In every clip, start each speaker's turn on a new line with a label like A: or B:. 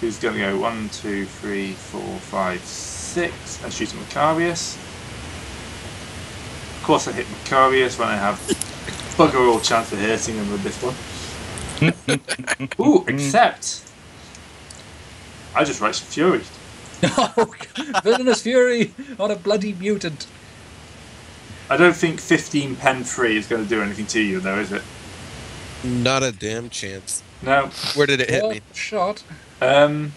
A: who's going to go one, two, three, four, five, six, and shoot at Macarius. Of course, I hit Macarius when I have bugger all chance of hitting him with this one. Ooh, except I just write some fury.
B: oh, villainous fury on a bloody mutant.
A: I don't think 15 pen free is going to do anything to you, though, is it?
C: Not a damn chance.
A: No.
C: Where did it hit
B: Well
C: me?
B: Shot.
A: Um,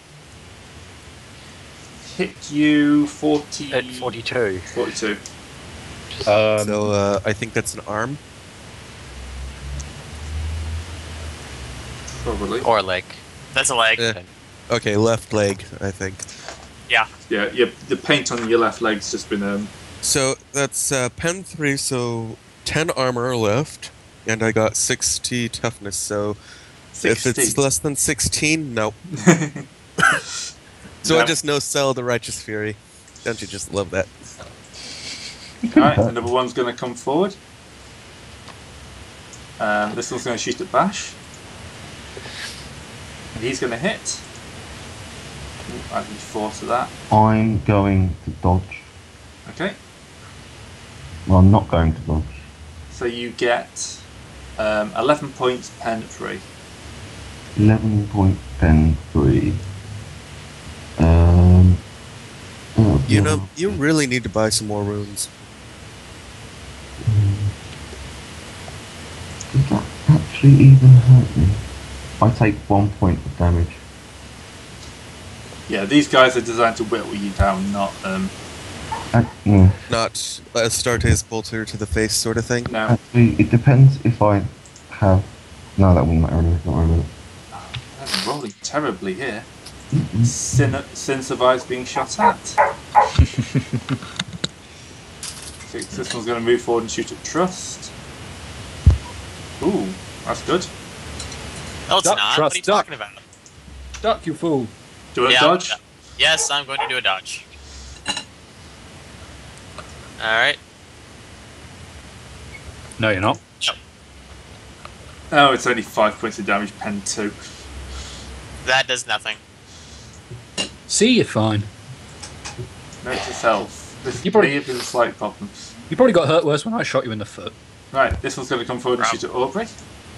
A: hit you 40.
D: At 42.
A: 42.
B: Um,
C: so uh, I think that's an arm.
A: Probably.
D: Or a leg.
E: That's a leg.
C: Eh. Okay, left leg, I think.
A: Yeah, yeah, the paint on your left leg's just been. Um,
C: So that's uh, pen three, so 10 armor left, and I got 60 toughness, so if it's less than 16, no. So
A: Yeah.
C: I just no sell the Righteous Fury. Don't you just love that?
A: Alright, another one's going to come forward. Um, this one's going to shoot at Bash. And he's going to hit. Ooh, Add four to that.
F: I'm going to dodge.
A: Okay,
F: Well, I'm not going to dodge.
A: so you get um, 11 points pen free.
F: 11 point pen 3. Um. oh,
C: You know, you really need to buy some more runes.
F: Does that actually even hurt me? I take one point of damage.
A: Yeah, these guys are designed to whittle you down, not. Um,
F: Ac- yeah.
C: Not a Astartes bolter to the face sort of thing.
A: no.
F: Actually, it depends if I have. No, that wouldn't matter anyway. Don't worry about it.
A: I'm rolling terribly here. Sin, Sin survives being shot at. So this one's going to move forward and shoot at Trust. Ooh, that's good.
E: No, it's
B: Duck,
E: not.
B: trust,
E: what are you
B: duck.
E: talking about?
B: Duck, you fool.
A: Do you want
E: Yeah,
A: to dodge?
E: yeah. Yes, I'm going to do a dodge. Alright.
B: No, you're not.
A: Oh, it's only five points of damage, pen two.
E: That does nothing.
B: See, you're fine.
A: Note to self. This
B: You probably-
A: may have been slight problems.
B: You probably got hurt worse when I shot you in the foot.
A: Right, this one's going to come forward and shoot at Aubrey.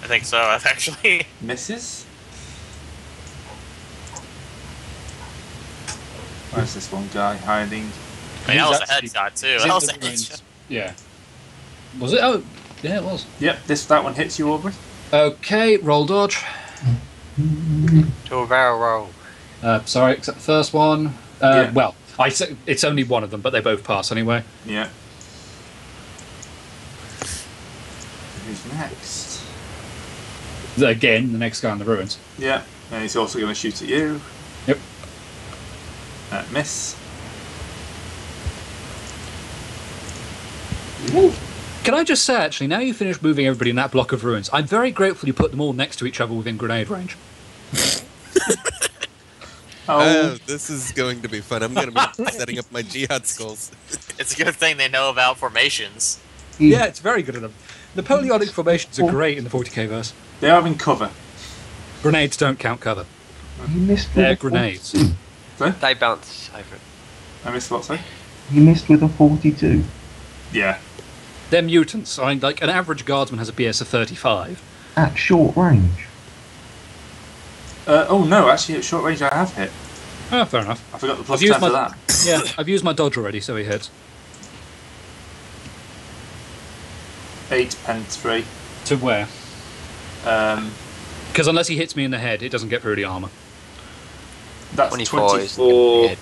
E: I think so, actually.
A: Misses. Where's this one guy hiding?
E: I mean, that was a
B: actually-
E: headshot, too. That was a headshot.
B: Yeah. Was it? Oh, yeah, it was.
A: Yep, this that one hits you, Aubrey.
B: Okay, roll dodge. Mm-hmm.
D: To a barrel roll.
B: Uh, sorry, except the first one. Uh,
A: Yeah.
B: Well, I say it's only one of them, but they both pass anyway.
A: Yeah. Who's next?
B: Again, the next guy in the ruins.
A: Yeah, and he's also going to shoot at you.
B: Yep.
A: Uh, miss.
B: Can I just say, actually, now you've finished moving everybody in that block of ruins, I'm very grateful you put them all next to each other within grenade range.
A: Oh,
C: Oh, this is going to be fun. I'm going to be setting up my jihad skulls.
E: It's a good thing they know about formations.
B: Yeah, it's very good at them. Napoleonic formations are great in the 40k verse.
A: they are in cover.
B: Grenades don't count cover.
F: He missed with
B: They're
F: a
B: grenades.
F: 42.
D: They bounce over it.
A: I missed what, sorry?
F: He missed with a 42.
A: Yeah.
B: They're mutants. I mean, like an average guardsman has a BS of 35.
F: At short range.
A: Uh, oh no, actually at short range I have hit.
B: Ah, fair enough.
A: I forgot the plus
B: I've used
A: 10 for
B: my-
A: that.
B: Yeah, I've used my dodge already, so he hits.
A: 8 pen 3.
B: To where?
A: Um,
B: Because unless he hits me in the head, it doesn't get through the armor.
A: that's
D: 24 is
A: 24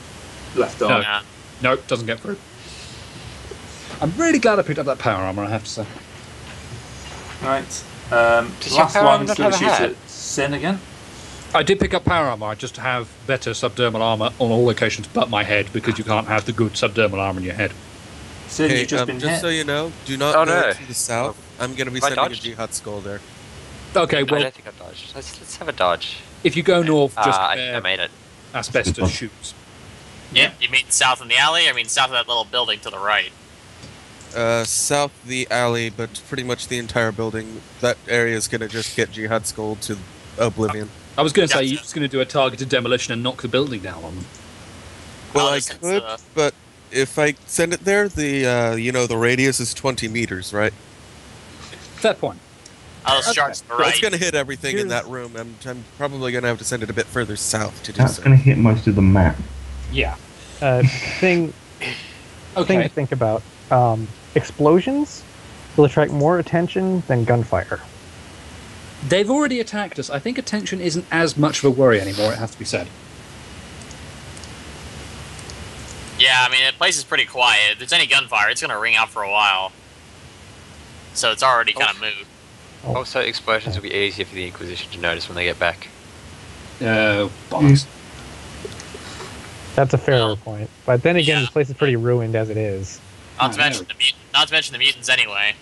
A: left arm.
E: No.
B: Nope, doesn't get through. I'm really glad I picked up that power armor, I have to say.
A: Right. Um,
D: Does your
A: last
D: power armor
A: one's
D: not
A: going to
D: have a
A: shoot
D: hat?
A: at Sin again.
B: I did pick up power armor, I just have better subdermal armor on all locations but my head, because you can't have the good subdermal armor in your head.
A: Sin,
C: Hey,
A: you've just
C: um,
A: been
C: just
A: hit.
C: so you know, do not
D: Oh,
C: go
D: no.
C: to the south. I'm going to be
D: Have I
C: sending a jihad skull there.
B: Okay, well.
D: I don't think I dodged. Let's, let's have a dodge.
B: if you go north, just
D: Ah, I,
B: where
D: I made it.
B: asbestos shoots.
E: Yeah. You mean south in the alley? I mean south of that little building to the right.
C: Uh, south the alley, but pretty much the entire building. That area is going to just get jihad skull to oblivion.
B: I was going to say you're just going to do a targeted demolition and knock the building down on them.
C: Well, I could,
E: uh,
C: but if I send it there, the uh, you know the radius is 20 meters, right?
B: Fair point.
E: Those sharks to the right.
C: it's going to hit everything in that room, and I'm probably going to have to send it a bit further south to do
F: That's
C: so.
F: going to hit most of the map.
B: Yeah.
G: Uh, thing thing to think about: um, explosions will attract more attention than gunfire.
B: They've already attacked us. I think attention isn't as much of a worry anymore. It has to be said.
E: Yeah, I mean, the place is pretty quiet. If there's any gunfire, it's gonna ring out for a while. So it's already kind of moved.
G: Oh.
D: Also, explosions will be easier for the Inquisition to notice when they get back.
B: Uh, bombs.
G: That's a fair
E: Well,
G: point. But then again,
E: yeah.
G: this place is pretty ruined as it is.
E: Not to mention the not to mention the mutants anyway.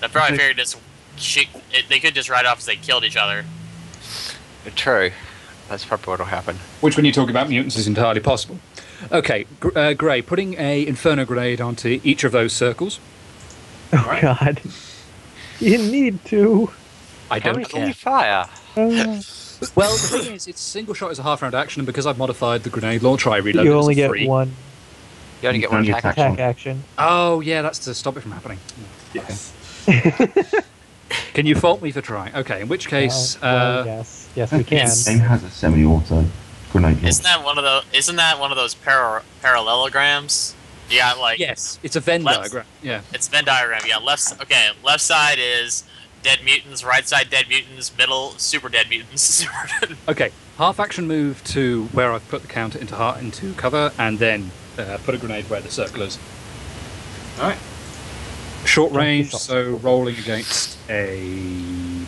E: They probably figured just shoot, it, they could just ride off as they killed each other.
D: True. That's probably what'll happen.
B: Which, when you talk about mutants, is entirely possible. Okay, Gr- uh, Grey, putting a inferno grenade onto each of those circles.
G: Oh
A: Right.
G: God! You need to.
B: I
D: Can
B: don't
D: we
B: care.
D: only fire?
G: Uh,
B: Well, the thing is, it's single shot as a half round action, and because I've modified the grenade launcher, I reload
G: you
B: it
G: only get
B: free.
G: one
D: You only get one attack.
F: attack.
G: attack action.
B: Oh, yeah, that's to stop it from happening.
A: Yes.
B: Can you fault me for trying? Okay, in which case,
G: Well, well,
B: uh,
G: yes, yes, we can.
E: It's-
F: Game has a semi-auto grenade launcher.
E: Isn't that one of those? Isn't that one of those para- parallelograms? You got like
B: yes, it's a Venn
E: Let's-
B: diagram. Yeah.
E: it's Venn diagram. Yeah, left. Okay, left side is dead mutants. Right side dead mutants. Middle super dead mutants.
B: Okay, half action move to where I've put the counter into heart into cover, and then uh, put a grenade where the circle is.
A: Alright.
B: Short range, so rolling against a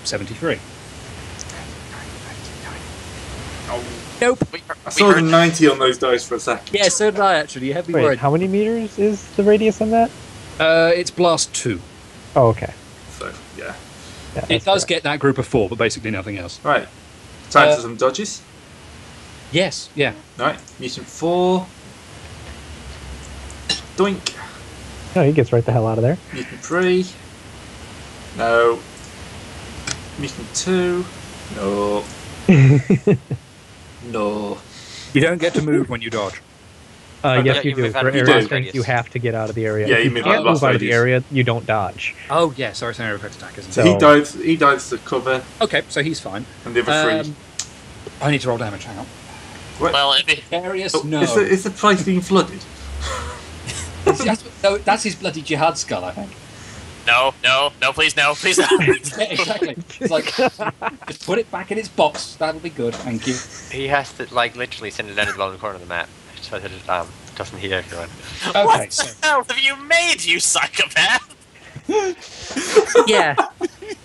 B: 73.
A: Oh,
B: Nope.
E: we,
A: I saw the 90 on those dice for a second.
B: Yeah, so did I actually. You have me
G: Wait,
B: worried.
G: how many meters is the radius on that?
B: Uh, it's blast two.
G: Oh, okay.
A: So, yeah.
G: Yeah,
B: It does
G: correct.
B: get that group of four, but basically nothing else.
A: Right. Time
B: Uh,
A: for some dodges.
B: Yes, yeah.
A: Right. Mutant 4. Doink.
G: No, he gets right the hell out of there.
A: Mutant 3. No. Mutant 2. No. No.
B: You don't get to move when you dodge.
G: Uh, yes, you
D: you
G: do. For
D: of
A: the
G: area
A: blast
G: strength, you have to get out of the area.
A: Yeah,
G: if
A: you
G: you can't
A: out of the
G: move out of the area, you don't dodge.
B: Oh, yeah, sorry, it's an area effect attack, isn't
A: So
B: it?
A: he
G: So-
A: dives. He dives to cover,
B: Okay, so he's fine.
A: and the other three.
B: Um, I need to roll damage, hang on.
A: What?
E: Well, if it,
B: Darius,
A: Oh,
B: no.
A: Is the, is the place being flooded?
B: That's, no, that's his bloody jihad skull, I think.
E: no, no, no, please, no, please, no.
B: Yeah, exactly. It's like, just put it back in its box. That'll be good, thank you.
D: He has to, like, literally send it down to the bottom corner of the map so that it um, doesn't hit everyone.
B: Okay,
E: what
B: so
E: the hell have you made, you psychopath?
G: yeah.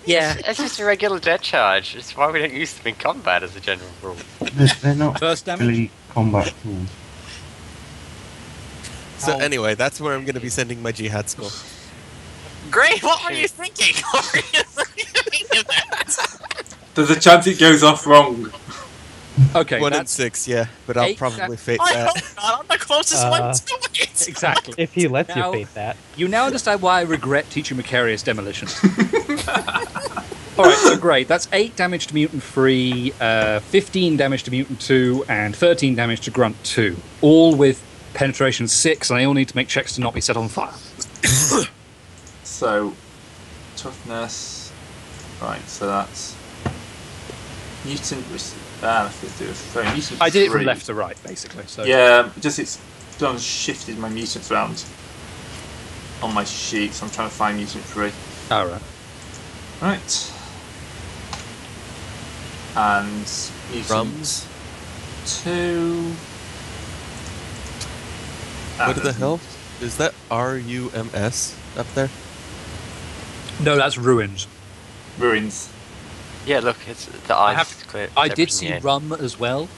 G: Yeah.
D: It's just a regular dead charge. It's why we don't use them in combat as a general rule.
F: They're, they're not
B: first damage.
F: really combat tools.
C: So
B: Ow.
C: anyway, that's where I'm going to be sending my jihad skull.
E: Great, what were you thinking? What were you thinking of that?
A: There's a chance it goes off wrong.
B: Okay,
C: One in six, yeah, but I'll
B: Eight
C: probably fake
E: I
C: that.
E: hope not. I'm the closest
G: Uh,
E: one to it.
B: exactly.
G: If he lets
B: Now-
G: you fate that.
B: You now understand why I regret teaching Macarius demolition. Alright, so great. That's 8 damage to Mutant 3, uh, 15 damage to Mutant 2, and 13 damage to Grunt 2. All with penetration 6, and I all need to make checks to not be set on fire.
A: So, toughness. Right, so that's. Mutant. res- Ah, let's do it. So, mutant
B: I did it from left to right, basically. So
A: Yeah, just it's done shifted my mutants around on my sheet, so I'm trying to find mutant three.
B: Alright.
A: Right. And mutant
C: Rums.
A: two.
C: What the
A: And
C: hell? Is that R U M S up there?
B: No, that's ruins.
A: Ruins.
D: Yeah, look, it's the
B: I have-
D: is clear.
B: I did see
D: the
B: rum as well,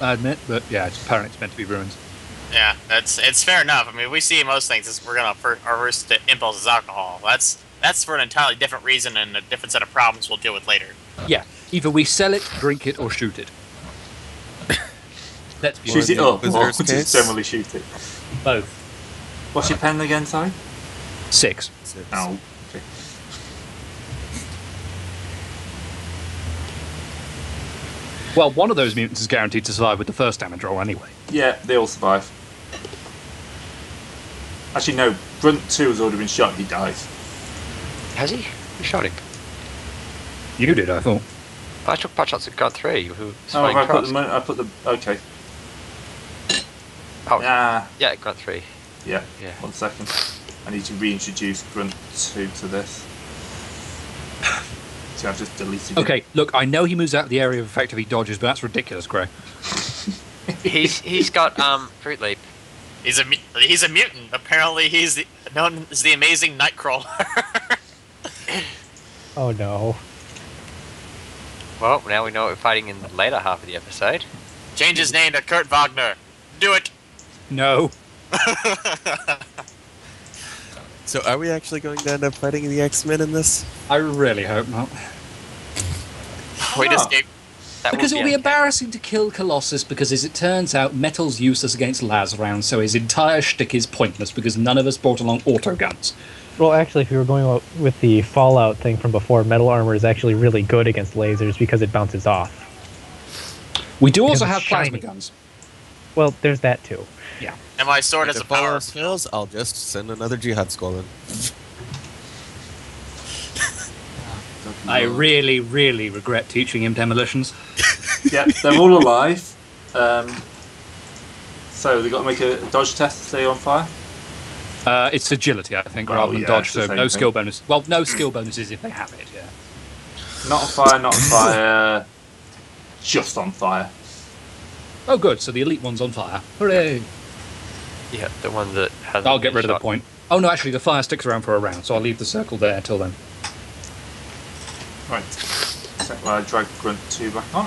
B: I admit, but yeah, it's apparently it's meant to be ruins.
E: Yeah, that's it's fair enough. I mean, we see most things is we're gonna fir- our first impulse is alcohol. That's that's for an entirely different reason and a different set of problems we'll deal with later.
B: Yeah, either we sell it, drink it, or shoot it. Let's be
A: Shoot it up, or
C: Wizard's
A: just
C: case?
A: generally shoot it.
B: Both.
A: What's your pen again, sorry?
B: Six.
C: Six.
A: Oh. Okay.
B: Well, one of those mutants is guaranteed to survive with the first damage roll anyway.
A: Yeah, they all survive. Actually, no. Grunt 2 has already been shot. He dies.
D: Has he? Who shot him?
B: You did, I thought.
D: I took pot shots at God 3. Who
A: Oh, I put
D: cross.
A: the I put the okay.
D: Oh,
A: Ah,
D: yeah, God 3.
A: yeah.
D: Yeah.
A: One second. I need to reintroduce Grunt 2 to this. So I've just deleted it.
B: Okay, look, I know he moves out of the area of effect if he dodges, but that's ridiculous, Grey.
D: He's he's got um fruit leap.
E: He's a he's a mutant. Apparently, he's the, known as the amazing Nightcrawler.
G: Oh no.
D: Well, now we know what we're fighting in the later half of the episode.
E: Change his name to Kurt Wagner. Do it.
B: No.
C: So are we actually going to end up fighting the X-Men in this?
B: I really hope not.
E: Wait,
A: Ah.
E: escape.
D: That
B: Because it'll be
D: uncanny.
B: embarrassing to kill Colossus because, as it turns out, metal's useless against las rounds, so his entire shtick is pointless because none of us brought along auto guns.
G: Well, actually, if we were going with the Fallout thing from before, metal armor is actually really good against lasers because it bounces off.
B: We do also have
G: it's
B: plasma guns.
G: Well, there's that too.
E: And my sword has a
C: if all
E: power.
C: else fails, I'll just send another Jihad Skull in.
B: I really, really regret teaching him demolitions.
A: Yeah, they're all alive. Um, so they've got to make a dodge test to stay on fire.
B: Uh, it's agility, I think,
A: Well,
B: rather than
A: yeah,
B: dodge, so
A: same
B: no
A: thing.
B: skill bonus. Well, no skill bonuses if they have it, yeah.
A: Not on fire, not on fire. Just on fire.
B: Oh, good, so the elite one's on fire. Hooray!
D: Yeah, the one that has.
B: I'll get rid of the point. Oh, no, actually, the fire sticks around for a round, so I'll leave the circle there till then.
A: Right. So well, I drag Grunt 2 back on.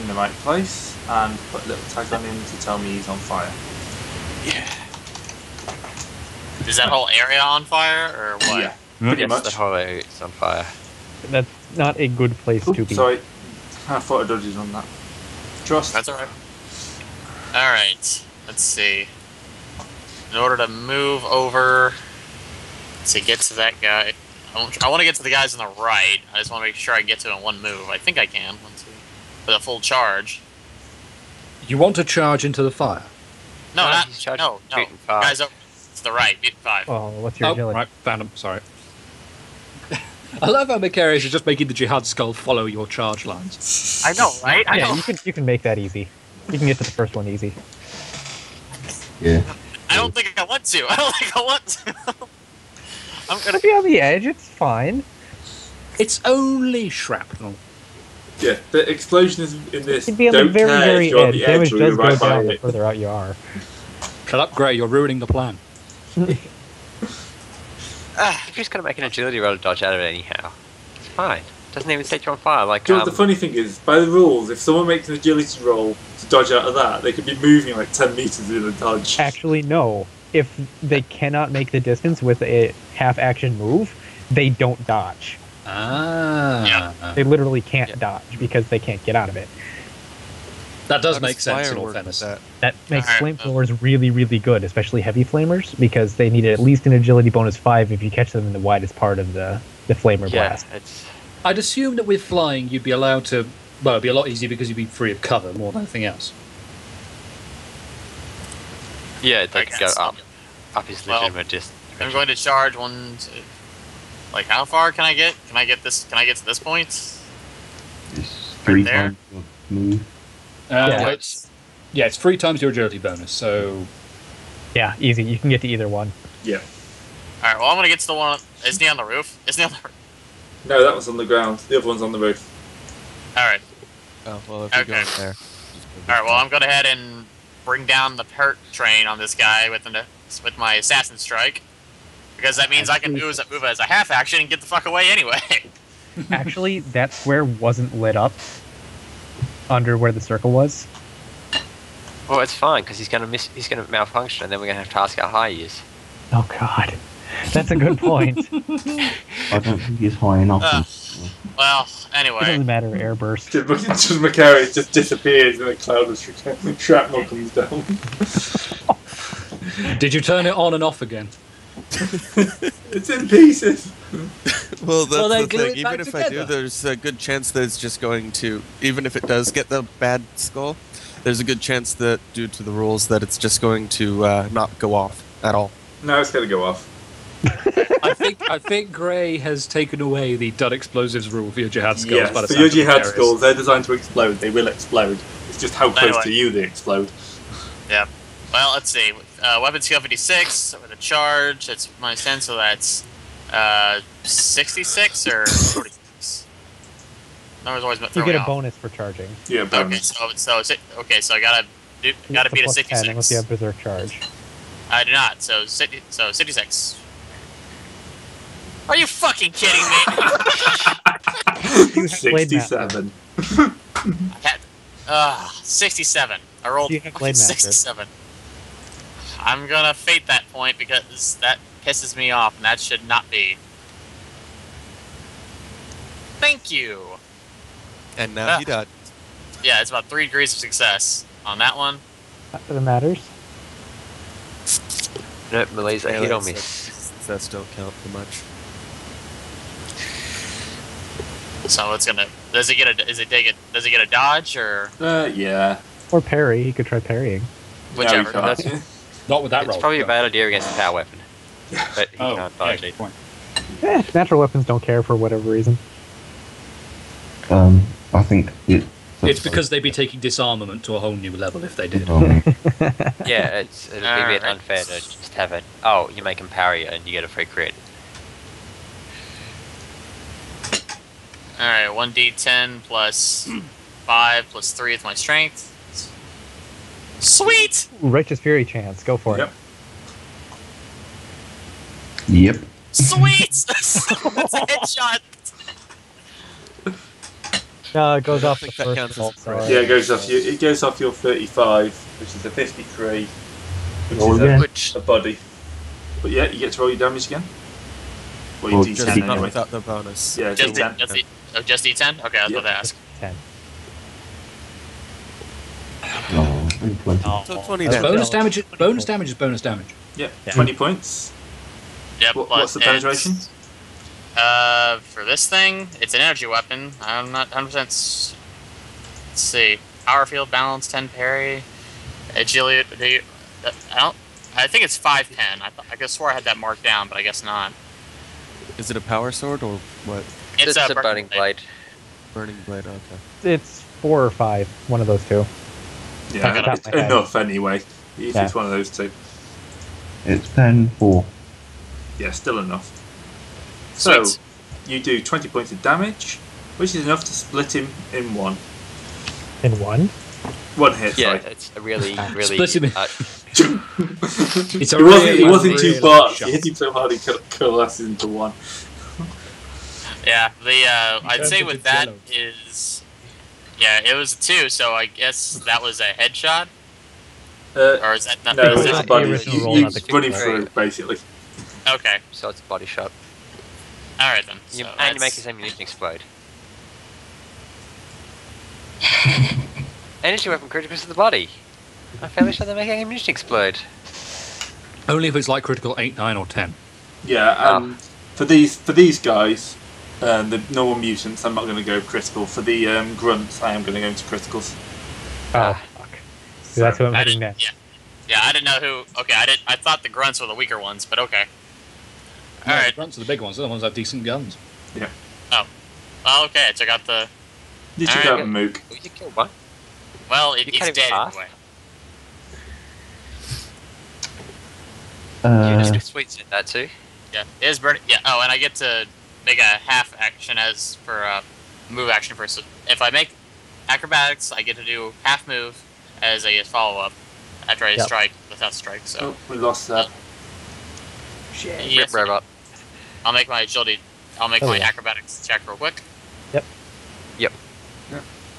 A: In the right place. And put a little tag on him to tell me he's on fire. Yeah.
E: Is that whole area on fire or what?
A: Yeah, hmm? pretty
D: Yes,
A: much.
D: the whole area is on fire.
G: That's not a good place to be.
A: sorry. I thought I dodged on that. Trust.
E: That's alright. Alright, let's see. In order to move over to get to that guy, I want, to get to the guys on the right. I just want to make sure I get to it in one move. I think I can. Let's see. With a full charge.
B: You want to charge into the fire?
E: No,
D: No,
E: not.
D: he's charging
E: No, no.
D: Mutant five.
E: Guys over to the right. Mutant 5.
G: Oh, what's your
B: Oh,
G: agility?
B: right, found him, sorry. I love how Macarius is just making the Jihad skull follow your charge lines.
E: I know, right? I
G: Yeah,
E: know.
G: you can you can make that easy. You can get to the first one easy.
F: Yeah.
E: I don't think I want to. I don't think I want to. I'm gonna.
G: If you on the edge, it's fine.
B: It's only shrapnel.
A: Yeah, the explosion is in this.
G: You'd be on the
A: don't
G: very,
A: care if
G: very
A: you're on
G: edge.
A: the
G: Damage
A: edge or you're
G: does go
A: right by
G: down the
A: it.
G: further out you are.
B: Shut up, Grey, you're ruining the plan.
D: Ah, you're just gonna make an agility roll to dodge out of it anyhow. It's fine. Doesn't even set you on fire. Like
A: Do you know
D: um,
A: the funny thing is? By the rules, if someone makes an agility roll to dodge out of that, they could be moving like 10 meters in a dodge.
G: Actually, no. If they cannot make the distance with a half action move, they don't dodge.
B: Ah. Yeah.
G: They literally can't
D: Yeah.
G: dodge because they can't get out of it.
B: That does
C: How
B: make sense in all fairness.
C: that?
G: That makes
E: Alright,
G: flamethrowers really, really good, especially heavy flamers, because they need at least an agility bonus five if you catch them in the widest part of the, the flamer
D: yeah,
G: blast.
D: it's
B: I'd assume that with flying, you'd be allowed to. Well, it'd be a lot easier because you'd be free of cover more than anything else.
D: yeah, they could go up. Up is
E: Well,
D: legitimate. just
E: I'm going to charge one. Two, like, how far can I get? Can I get this? Can I get to this point?
F: It's three
E: there.
F: times your move.
B: Uh,
G: Yeah.
B: it's, yeah, it's three times your agility bonus, so.
G: Yeah, easy. You can get to either one.
A: Yeah.
E: All right. Well, I'm gonna get to the one. Isn't he on the roof? Isn't he on the roof?
A: No, that one's on the ground. The other one's on the roof.
E: All right.
C: Oh, well, if we go
E: Okay.
C: in there.
E: All right. Well, I'm going to head and bring down the hurt train on this guy with the with my assassin strike, because that means I can move as, move as a half action and get the fuck away anyway.
G: Actually, that square wasn't lit up under where the circle was.
D: well, it's fine because he's gonna miss. He's gonna malfunction, and then we're gonna have to ask how high he is.
G: Oh god. That's a good point.
F: I don't think it's high enough.
E: Uh, well, anyway.
G: It doesn't matter, airburst.
A: Just, just just disappears and a cloud of sh- shrapnel comes down.
B: Did you turn it on and off again?
A: It's in pieces.
C: Well, that's
B: Well,
C: the thing. Even if I do, there's a good chance that it's just going to. Even if it does get the bad skull, there's a good chance that, due to the rules, that it's just going to uh, not go off at all.
A: No, it's gonna go off.
B: I think I think Grey has taken away the dud explosives rule for your jihad skulls.
A: yes,
B: by the
A: for your jihad
B: areas.
A: skulls, they're designed to explode. They will explode. It's just how close
E: Anyway.
A: to you they explode. Yeah.
E: Well, let's see. Uh, weapon skill 56 with a charge. That's my sense, so that's uh, 66 or 46. Numbers always throw
G: You get a
E: off.
G: bonus for charging.
A: Yeah,
E: Okay, so so okay, so I gotta do, gotta beat a
G: plus 10 unless
E: 66.
G: you have berserk charge.
E: I do not. So si- so 66. Are you fucking kidding me?
G: You have
A: Sixty-seven.
E: I had, uh, 67. I rolled
G: You have
E: fucking
G: Blade Master.
E: 67. I'm gonna fate that point because that pisses me off, and that should not be. Thank you.
C: And now
E: Ah.
C: he died.
E: Yeah, it's about three degrees of success on that one.
G: Not that matters.
D: No, Melee's a
C: Yeah,
D: hit or
C: that's-
D: miss.
C: That don't count for much.
E: So it's gonna. Does it get a? Is it take it? Does it get a dodge or
A: Uh, yeah.
G: Or parry. He could try parrying.
E: whichever?
A: No,
D: That's-
A: can't.
B: Not with that
D: It's
B: roll.
D: probably a bad idea against a power weapon. But he
B: Oh,
D: can't
B: yeah,
D: dodge
B: good
D: it.
B: point.
G: Eh, natural weapons don't care for whatever reason.
F: Um, I think it.
B: It's because they'd be taking disarmament to a whole new level if they did.
F: Um,
D: Yeah, it's, it'd be a bit
E: Alright.
D: unfair to just have it. Oh, you make him parry and you get a free crit.
E: All right, one d10 plus five plus three is my strength. Sweet,
G: Ooh, Righteous Fury chance. Go for
A: Yep.
F: yep.
E: sweet. That's a headshot.
G: it. Uh, it goes off the
C: think
G: first
C: counts as a
G: roll,
C: crit.
G: so-
A: Yeah, it goes off your. It goes off your thirty-five, which is a fifty-three, which
F: Roll
A: is
F: again.
A: a,
E: Which
A: a body. But yeah, you get to roll your damage again. Well, you
F: well,
A: D10
C: Just not
A: anyway.
C: without the bonus.
A: Yeah,
E: just
A: D10.
E: D, just, D, oh, just d10. Okay, I was
A: Yeah.
E: about to ask.
G: Ten.
F: Oh, 20.
G: Oh,
C: So 20
G: that's
C: damage.
B: Bonus
G: still-
B: damage. Bonus damage is bonus damage.
A: Yeah,
G: Yeah.
A: twenty points.
E: Yep.
A: What, what's the
E: it's-
A: penetration?
E: Uh, for this thing, it's an energy weapon. I'm not 100. percent Let's see. Power field, balance, 10 parry, agility. Do you, uh, I don't. I think it's 510. I, th- I could swear I had that marked down, but I guess not.
C: Is it a power sword or what?
E: It's,
D: It's
E: a,
D: a burning blade.
C: Burning blade. Okay.
G: It's four or five. One of those two.
A: Yeah, it's enough anyway. If
G: Yeah.
A: it's one of those two.
F: It's 10 4.
A: Yeah, still enough. So,
E: Sweet.
A: you do 20 points of damage, which is enough to split him in one.
G: In one.
A: One hit,
D: Yeah,
A: sorry.
D: it's a really, really.
B: Split him
D: uh,
B: It's a
A: it wasn't,
B: really,
A: it wasn't
B: really
A: two parts.
B: shot.
A: You hit him so hard he could coalesces into one.
E: Yeah, the uh, I'd say with that
B: jello.
E: is, yeah, it was a two, so I guess that was a headshot,
A: Uh,
E: or is that not?
A: no,
E: is
A: it's
E: that-
A: a
G: the
A: body.
G: original
A: You,
G: roll,
A: you
G: not the
A: run him
D: kick.
A: through, basically.
E: Okay,
D: so it's a body shot.
E: all right then.
D: You,
E: So
D: and you make
E: that's-
D: his ammunition explode. Energy weapon critical to the body. I'm fairly sure they make ammunition explode.
B: Only if it's like critical eight, nine, or ten.
A: Yeah,
D: Ah.
A: um, for these for these guys, um, the normal mutants, I'm not going to go critical. For the um, grunts, I am going to go into criticals.
G: Oh
D: Ah.
G: fuck. So that's what I'm
E: I
G: hitting
E: didn't,
G: next.
E: yeah, yeah, I didn't know who. Okay, I did. I thought the grunts were the weaker ones, but okay.
B: No,
E: All
B: the grunts are the big ones. They're the ones that have decent guns. Yeah.
E: Oh, okay, I took out the.
A: You took
E: Alright.
A: out Mook.
D: Oh, you killed one.
E: Well, it,
D: You
E: it's dead
D: half?
E: anyway.
D: you
F: Uh,
D: just sweet set that too.
E: Yeah, it is burning. Yeah. Oh, and I get to make a half action as for uh, move action for. So if I make acrobatics, I get to do half move as a follow up after I
G: Yep.
E: strike without strike. So
A: Oh, we lost that.
E: yes,
D: Rip robot.
E: I'll make my agility. I'll make
G: Oh,
E: my
G: yeah.
E: acrobatics check real quick.
G: Yep.
D: Yep.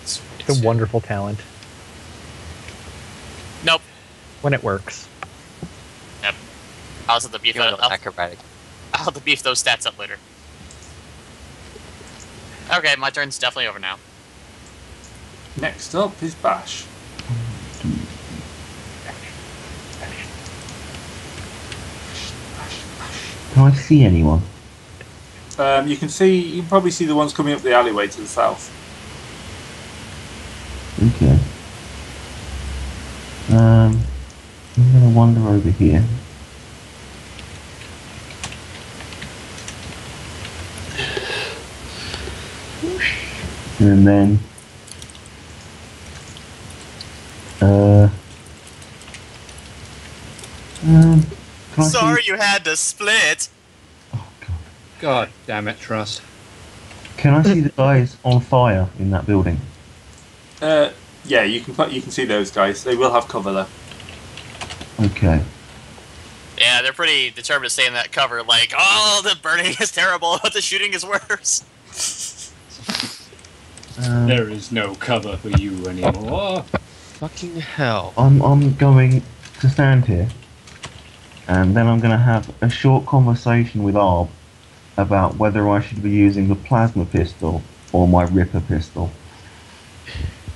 E: Sweet.
G: It's a wonderful talent
E: Nope.
G: when it works. Yep.
E: I'll have to beef.
D: You're
E: I'll,
D: not
E: I'll,
D: acrobatic.
E: I'll have to beef those stats up later. Okay, my turn's definitely over now.
A: Next up is Bash.
F: Can I see anyone?
A: Um, you can see, you can probably see the ones coming up the alleyway to the south.
F: Okay. Um, I'm gonna wander over here. And then, uh, um,
E: Sorry
F: see,
E: you had to split.
F: oh God.
B: God damn it, Trust.
F: Can I see the guys on fire in that building?
A: Uh, yeah, you can you can see those guys. They will have cover though.
F: Okay.
E: Yeah, they're pretty determined to stay in that cover. Like, oh, the burning is terrible, but the shooting is worse.
F: Um,
B: There is no cover for you anymore.
C: Fucking hell.
F: I'm I'm going to stand here, and then I'm going to have a short conversation with Arb about whether I should be using the plasma pistol or my Ripper pistol.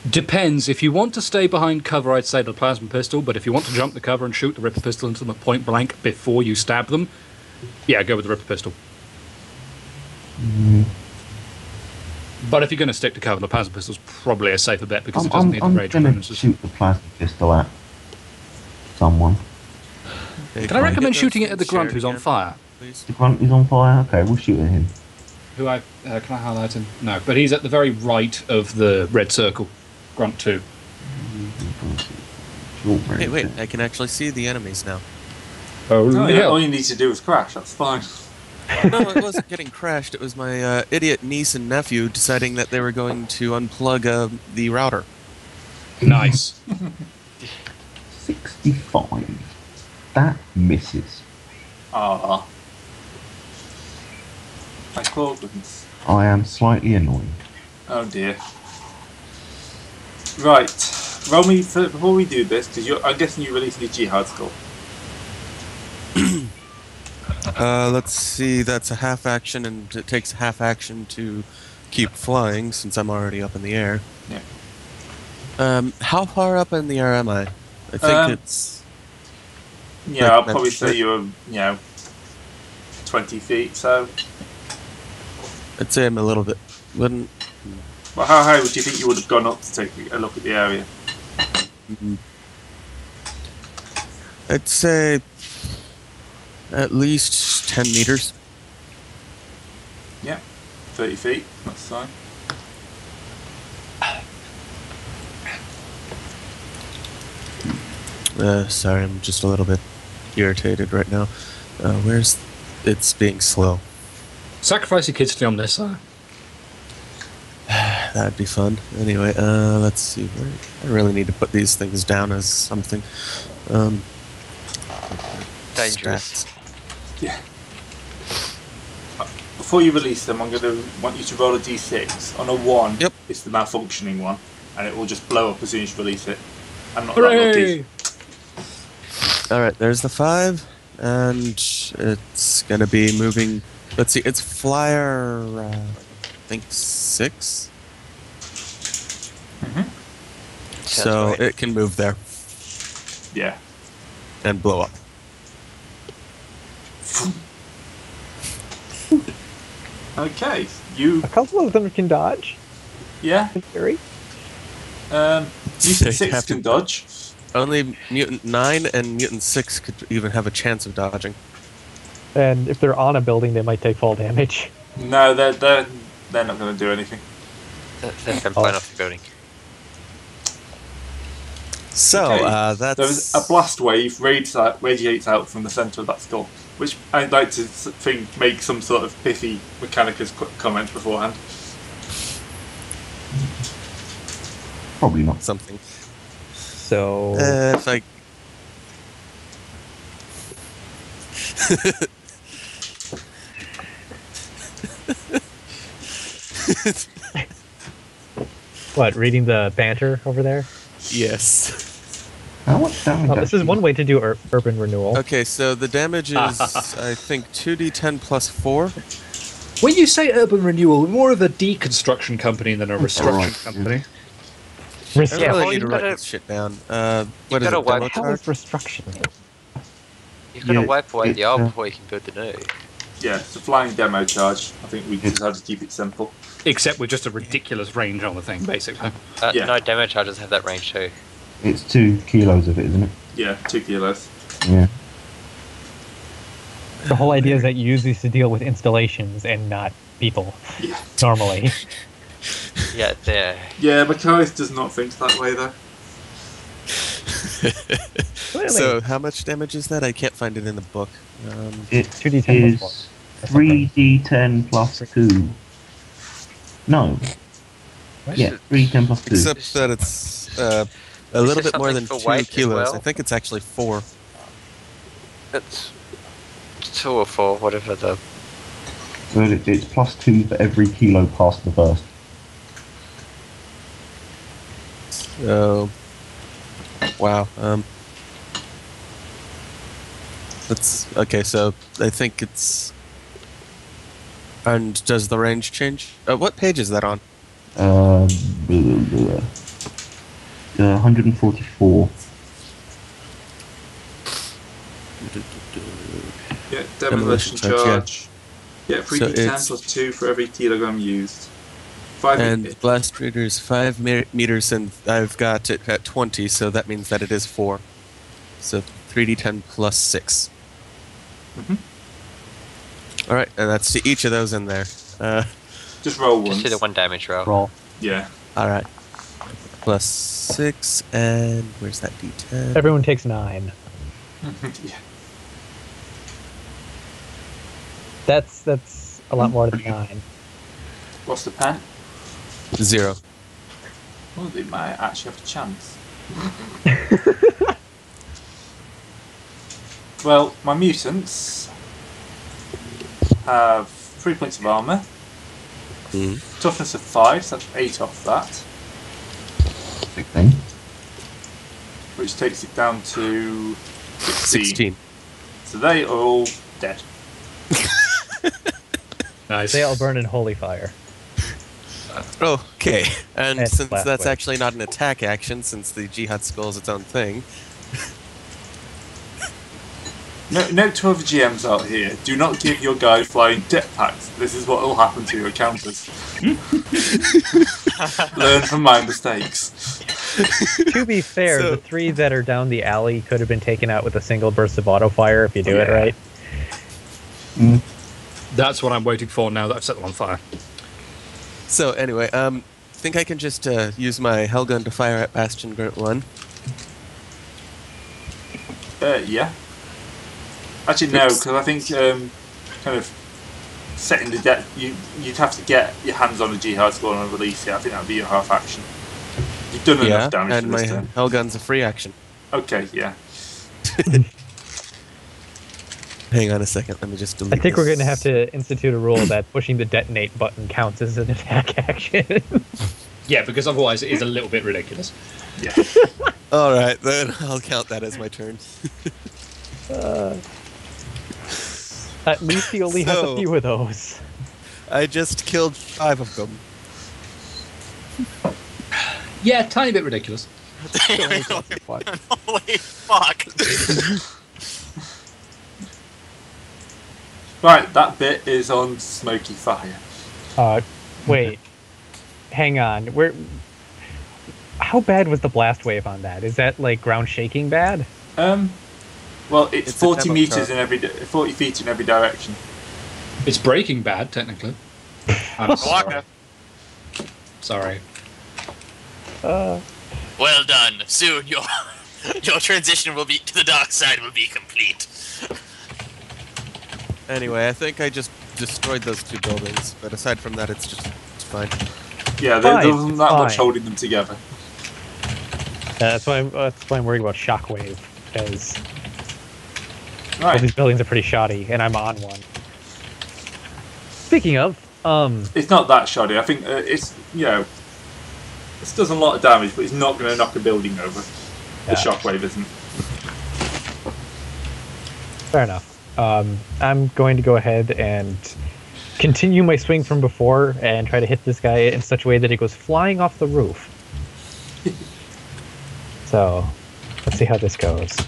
B: Depends. If you want to stay behind cover, I'd say the plasma pistol. But if you want to jump the cover and shoot the ripper pistol into them at point blank before you stab them, yeah, go with the ripper pistol.
F: Mm,
B: But if you're going to stick to cover, the plasma pistol's probably a safer bet because
F: I'm,
B: it doesn't
F: I'm,
B: need
F: I'm
B: the rage
F: going to
B: bonuses.
F: shoot the plasma pistol at someone.
C: Hey,
B: Can I recommend shooting it at the grunt who's on fire?
C: Please.
F: The grunt is on fire. Okay, we'll shoot at him.
B: Who I uh, can I highlight him? No, but he's at the very right of the red circle. Grunt two.
F: Short
C: Hey, wait. I can actually see the enemies now.
B: Oh,
A: No, yeah, all you need to do is crash. That's fine.
C: No, it wasn't getting crashed. It was my uh, idiot niece and nephew deciding that they were going to unplug uh, the router.
B: nice.
F: 65. That misses.
A: Ah. My claw goodness.
F: I am slightly annoyed.
A: Oh dear. Right. Roll me for, before we do this, because I'm guessing you're released the jihad skull.
C: Uh, let's see, that's a half action, and it takes half action to keep flying since I'm already up in the air.
A: Yeah.
C: Um, how far up in the air am I? I think
A: Um,
C: it's.
A: Yeah,
C: Like
A: I'll probably say you're, you know, 20 feet, so.
C: I'd say I'm a little bit. Wouldn't.
A: Well, how high would you think you would have gone up to take a look at the area?
C: mm, I'd say. At least 10 meters.
A: Yeah, 30 feet, that's fine.
C: Uh, sorry, I'm just a little bit irritated right now. Uh, where's. It's being slow.
B: Sacrifice your kids to on this side.
C: That'd be fun. Anyway, uh, let's see. Where, I really need to put these things down as something. Um,
D: Dangerous.
A: Yeah. Before you release them, I'm going to want you to roll a d6. On a 1,
C: Yep.
A: it's the malfunctioning one, and it will just blow up as soon as you release it. I'm not lucky.
B: Hooray!
C: All right, there's the five, and it's gonna be moving. Let's see, it's flyer. Uh, I think six. So
D: right.
C: it can move there
A: Yeah.
C: and blow up.
A: Okay, you.
G: A couple of them can dodge,
A: Yeah.
G: in theory.
A: Um, mutant 6
C: have to-
A: can dodge.
C: Only mutant nine and mutant six could even have a chance of dodging.
G: And if they're on a building, they might take fall damage.
A: No, they're, they're, they're not going to do anything.
D: They're them flying off the building.
C: So
A: Okay.
C: uh, that's
A: There's a blast wave radiates out, radiates out from the centre of that skull, which I'd like to think make some sort of pithy Mechanicus qu- comment beforehand.
F: Probably not.
C: something.
G: So
C: Uh, if I
G: what? Reading the banter over there.
C: yes.
F: How much damage?
G: Oh, this is one way to do ur- urban renewal.
C: Okay, so the damage is I think two d10 plus four.
B: When you say urban renewal, we're more of a deconstruction company than a
F: That's
B: restructuring
F: alright.
B: company.
C: I
G: Rest-
D: Yeah,
C: really
D: well,
C: need to
D: you've
C: write
D: gotta-
C: this shit down. Uh, what is it?
D: wipe-
C: Demo
G: How is restruction?
D: You've got to
F: Yeah,
D: wipe away the old
F: uh,
D: before you can build the new.
A: yeah, it's a flying demo charge. I think we decided to keep it simple.
B: Except with just a ridiculous range on the thing, basically.
D: Uh,
A: Yeah.
D: No, demo charges have that range too.
F: It's two kilos of it, isn't it?
A: Yeah, two kilos.
F: Yeah.
G: The whole idea is that you use these to deal with installations and not people
A: Yeah.
G: normally.
D: Yeah, there.
A: Yeah, Matthias does not think that way though.
C: So how much damage is that? I can't find it in the book. Um,
F: It
G: 2d10
F: is three d10 plus two. No. Yeah, three d10 plus two.
C: except that it's uh, a little bit more than two kilos.
D: well?
C: I think it's actually four.
D: It's two or four, whatever the.
F: But it, it's plus two for every kilo past the burst.
C: Oh. wow. Um. That's okay. So I think it's. And does the range change? Uh, what page is that on?
F: Um, blah, blah, blah. Uh, 144.
A: Yeah,
C: Demolition
A: demolition
C: charge, yeah.
A: charge. Yeah, three
C: So
A: d10
C: it's-
A: plus two for every kilogram used. Five.
C: And blast reader's five me- meters, and I've got it at twenty, so that means that it is four. So three d10 plus 6
A: Mhm.
C: All right, and that's to each of those in there. Uh,
A: just roll one.
D: Just
A: once.
D: do the one damage roll.
G: roll.
A: Yeah.
C: all right, plus six, and where's that d10?
G: Everyone takes nine.
A: yeah.
G: That's that's a lot more than nine.
A: What's the pen?
C: Zero.
A: Oh, they might actually have a chance. well, my mutants have three points of armor,
C: Mhm.
A: toughness of five, so that's eight off that,
F: 16.
A: which takes it down to 16.
C: Sixteen.
A: So they are all dead.
B: Nice.
G: They all burn in holy fire.
C: Okay, and
G: And
C: since that's
G: wave.
C: actually not an attack action, since the jihad skull is its own thing,
A: No, note to other GMs out here: do not give your guy flying jetpacks. This is what will happen to your counters. Learn from my mistakes.
G: To be fair,
C: So-
G: the three that are down the alley could have been taken out with a single burst of auto fire if you do it
A: Yeah.
G: right.
B: That's what I'm waiting for now that I've set them on fire.
C: So anyway, um, think I can just uh, use my Hellgun to fire at Bastion Grunt One.
A: Uh, yeah. Actually, no, because I think um, kind of setting the deck, you you'd have to get your hands on a jihad squad and release it. I think that'd be your half action. You've done
C: yeah,
A: enough damage
C: and
A: for
C: my
A: this turn.
C: Hellgun's a free action.
A: Okay, yeah.
C: Hang on a second, let me just delete
G: I think we're going to have to institute a rule that pushing the detonate button counts as an attack action.
B: Yeah, because otherwise it is a little bit ridiculous.
A: Yeah.
C: All right, then I'll count that as my turn.
G: At least he only has a
C: So-
G: few of those.
C: I just killed five of them.
B: Yeah, tiny bit ridiculous.
E: Holy fuck.
A: Right, that bit is on smoky fire.
G: Uh, wait, hang on. Where? How bad was the blast wave on that? Is that like ground shaking bad?
A: Um, well, it's,
C: It's
A: 40 meters in every, di- 40 feet in every direction.
B: It's breaking bad, technically. I'm sorry. Sorry.
G: Uh,
E: Well done. Soon your your transition will be to the dark side will be complete.
C: Anyway, I think I just destroyed those two buildings, but aside from that, it's just it's fine.
A: Yeah, there,
G: Fine,
A: there wasn't that much holding them together.
G: that's why I'm, that's why I'm worried about shockwave because all
A: Right,
G: these buildings are pretty shoddy, and I'm on one. Speaking of, um,
A: it's not that shoddy. I think uh, it's, you know, it does a lot of damage, but it's not going to knock a building over. The shockwave isn't.
G: fair enough. Um, I'm going to go ahead and continue my swing from before and try to hit this guy in such a way that he goes flying off the roof. so, let's see how this goes.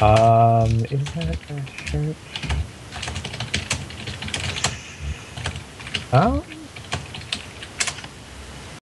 G: Um, is that a shirt? Oh